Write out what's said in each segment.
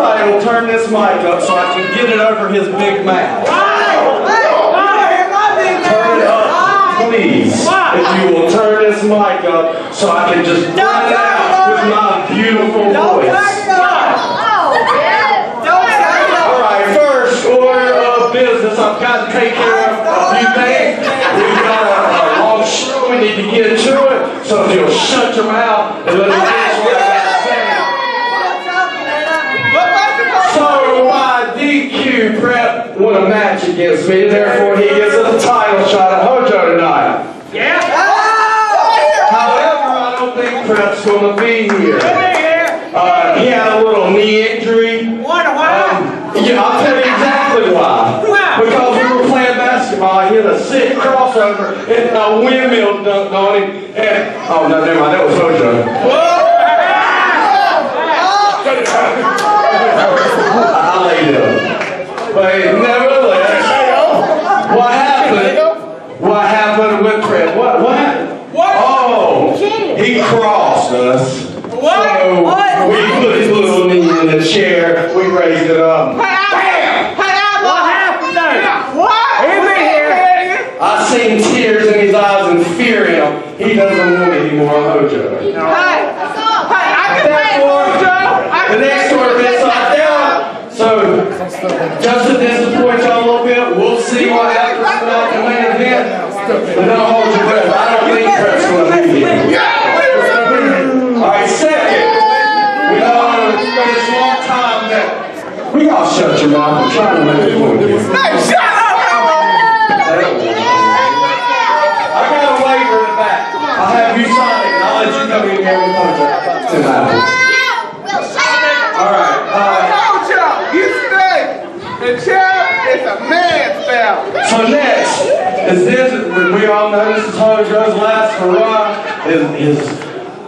Somebody will turn this mic up so I can get it over his big mouth. Turn it up, please. If you will turn this mic up so I can just run out with my beautiful voice. Oh, All right, first order of business. I've got to take care of a few things. We've got a, a long show. We need to get to it, so if you'll shut your mouth and let me won a match against me, therefore he gets a title shot at Hojo tonight. Yeah. However, I don't think Prep's going to be here. Uh, he had a little knee injury. Wonder why? Um, yeah, I'll tell you exactly why. Why? Because we were playing basketball, I hit a sick crossover, and a windmill dunked on him. And, oh, no, never mind, that was Hojo. Whoa! What? we put his little knee in the chair, we raised it up. Hey, Bam! Hey, I, what happened there? What? Hear me here. I seen tears in his eyes and fear in him. He doesn't want anymore. more Mojo. Hey, hey, I can pay Mojo. The next one is upside down. So, just to disappoint y'all a little bit, we'll see what happens tonight in the main event. But don't hold your breath. I don't need breath. shut your mouth. I'm trying to make a point here. Hey, shut up! I got a waiver in the back. I'll have you sign it, and I'll let you come in here with punch tonight. Well! All right. Uh, Hold y'all. You stay. The chair is a man's bell. So next, is this, we all know this is Holy Girl's last hurrah. His, his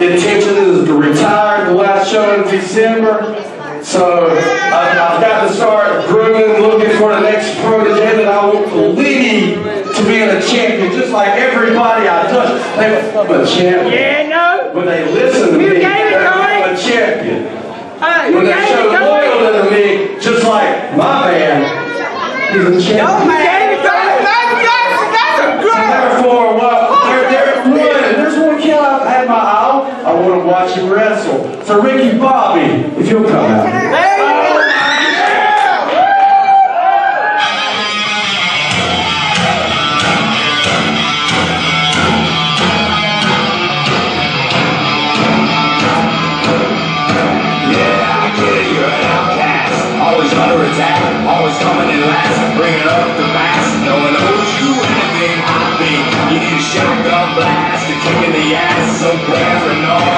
intention is to retire the last show in December. So I've, I've got to start bringing, looking for the next protege that I want to lead to being a champion, just like everybody I touch. They were a champion. Yeah, no. When they listen to you me, they were a champion. Uh, when they show loyalty to me, just like my man, he's a champion. No, Josh. For Ricky Bobby, if you'll come out. Coming in last, bringing up the. No one you anything, I. You need a shotgun blast, a kick in the ass, so paranoid.